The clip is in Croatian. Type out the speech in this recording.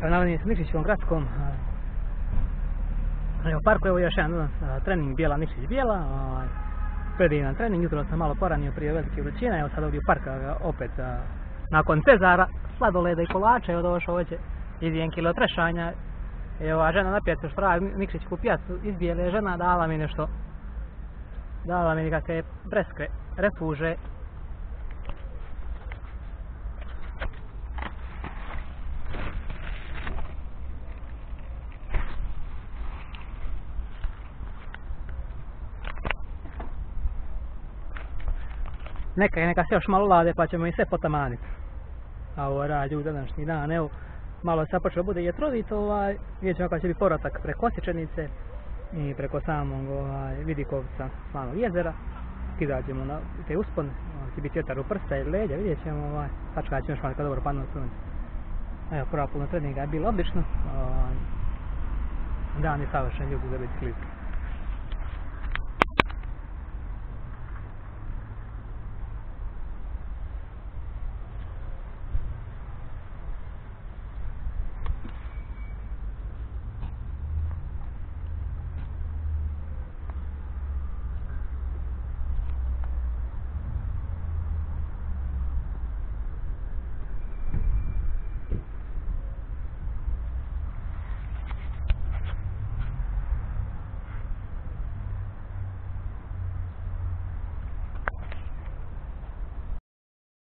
nalazi se Nikšićevom gradskom Evo parku, evo još jedan trening Bijela Nikšić Bijela. Ovaj, predivan trening, jutro sam malo poranio prije velike vrućine, evo sad ovdje u parka opet nakon Cezara, sladoleda i kolača, evo došao ovdje iz jedan kilo trešanja. Evo, a žena na pijacu što pravi Nikšićku pijacu izbijele žena dala mi nešto dala mi nekakve breskve, refuže neka, neka se još malo lade pa ćemo i sve potamaniti. A rađe u današnji dan, evo, malo se počeo bude jetrovit, ovaj, vidjet ćemo kada će biti povratak preko Osječenice i preko samog ovaj, Vidikovca, slavnog jezera. Skidat na te uspone, će biti vjetar u prsta i leđa, vidjet ćemo, ovaj, sačekat ćemo još malo dobro padne sunce. Evo, prva puno treninga je bilo odlično, ovaj, dan je savršen, ljudi za biti